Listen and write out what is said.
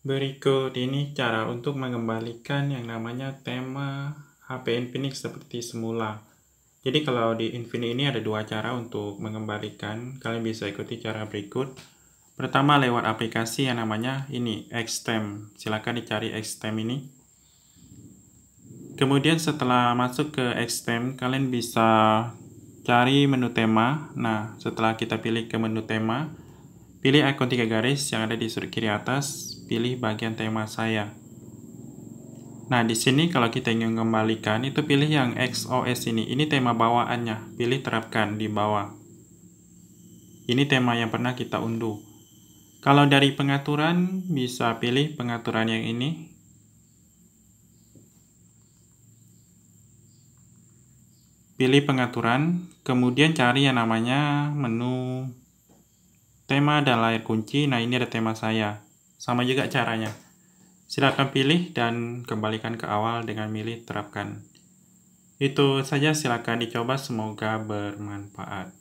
Berikut ini cara untuk mengembalikan yang namanya tema HP Infinix seperti semula. Jadi kalau di Infinix ini ada dua cara untuk mengembalikan. Kalian bisa ikuti cara berikut. Pertama lewat aplikasi yang namanya ini Xtem. Silakan dicari Xtem ini. Kemudian setelah masuk ke Xtem, kalian bisa cari menu tema. Nah, setelah kita pilih ke menu tema, pilih ikon tiga garis yang ada di sudut kiri atas, pilih bagian tema saya. Nah, di sini kalau kita ingin mengembalikan, itu pilih yang XOS ini. Ini tema bawaannya. Pilih terapkan di bawah. Ini tema yang pernah kita unduh. Kalau dari pengaturan, bisa pilih pengaturan yang ini. Pilih pengaturan, kemudian cari yang namanya menu tema dan layar kunci. Nah, ini ada tema saya. Sama juga caranya. Silakan pilih dan kembalikan ke awal dengan milih terapkan. Itu saja silakan dicoba semoga bermanfaat.